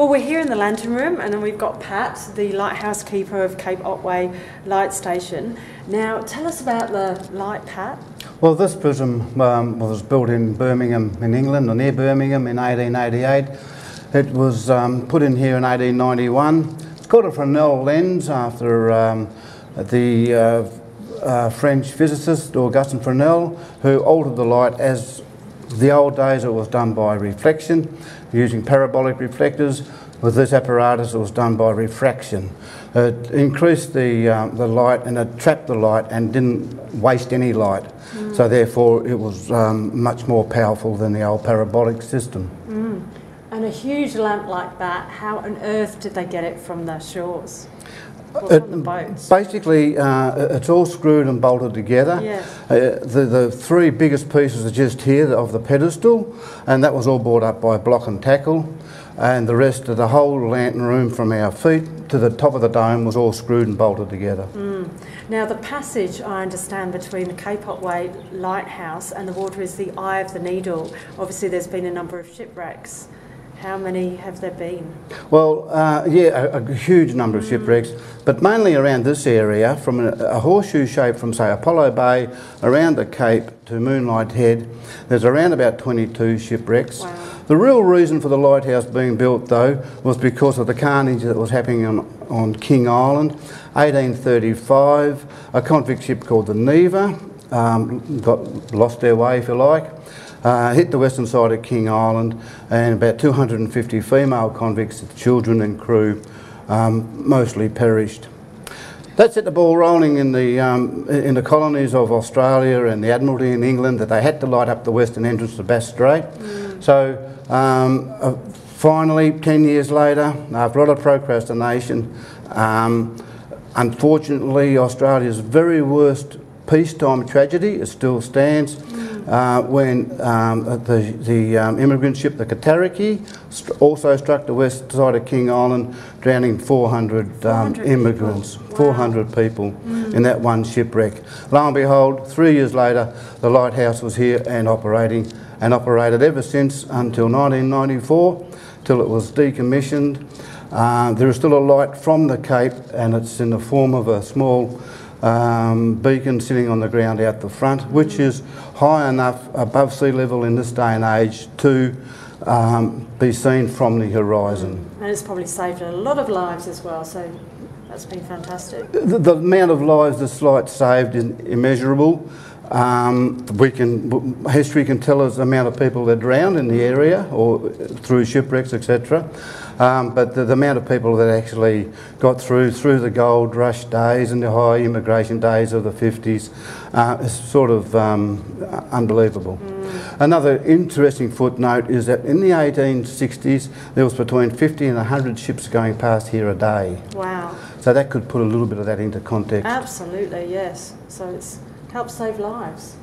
Well, we're here in the lantern room, and then we've got Pat, the lighthouse keeper of Cape Otway Light Station. Now, tell us about the light, Pat. Well, this prism um, was built in Birmingham, in England, or near Birmingham, in 1888. It was um, put in here in 1891. It's called a Fresnel lens after um, the uh, uh, French physicist Augustin Fresnel, who altered the light as the old days it was done by reflection using parabolic reflectors. With this apparatus, it was done by refraction. It increased the, um, the light and it trapped the light and didn't waste any light. Mm. So therefore, it was um, much more powerful than the old parabolic system. Mm. And a huge lamp like that, how on earth did they get it from the shores? It, basically, uh, it's all screwed and bolted together. Yes. Uh, the, the three biggest pieces are just here of the pedestal, and that was all brought up by block and tackle. And the rest of the whole lantern room from our feet to the top of the dome was all screwed and bolted together. Mm. Now, the passage, I understand, between the Cape Otway Lighthouse and the water is the eye of the needle. Obviously, there's been a number of shipwrecks. How many have there been? Well, uh, yeah, a, a, huge number of shipwrecks, but mainly around this area, from a, a, horseshoe shape from, say, Apollo Bay around the Cape to Moonlight Head, there's around about 22 shipwrecks. Wow. The real reason for the lighthouse being built, though, was because of the carnage that was happening on, on King Island. 1835, a convict ship called the Neva um, got lost their way, if you like uh, hit the western side of King Island and about 250 female convicts, children and crew, um, mostly perished. That set the ball rolling in the, um, in the colonies of Australia and the Admiralty in England that they had to light up the western entrance to Bass Strait. Mm. So um, uh, finally, 10 years later, after a lot of procrastination, um, unfortunately Australia's very worst peacetime tragedy, it still stands, mm uh, when um, the, the um, immigrant ship, the Cataraqui, st also struck the west side of King Island, drowning 400, 400 um, immigrants, people. Wow. 400 people mm. in that one shipwreck. Lo and behold, three years later, the lighthouse was here and operating, and operated ever since until 1994, till it was decommissioned. Uh, there is still a light from the Cape, and it's in the form of a small um, beacon sitting on the ground out the front, which is high enough above sea level in this day and age to um, be seen from the horizon. And it's probably saved a lot of lives as well, so that's been fantastic. The, the amount of lives this light saved is immeasurable. Um, we can history can tell us the amount of people that drowned in the area or through shipwrecks, etc. Um, but the, the, amount of people that actually got through through the gold rush days and the high immigration days of the 50s uh, is sort of um, unbelievable. Mm. Another interesting footnote is that in the 1860s there was between 50 and 100 ships going past here a day. Wow. So that could put a little bit of that into context. Absolutely, yes. So it's helps save lives.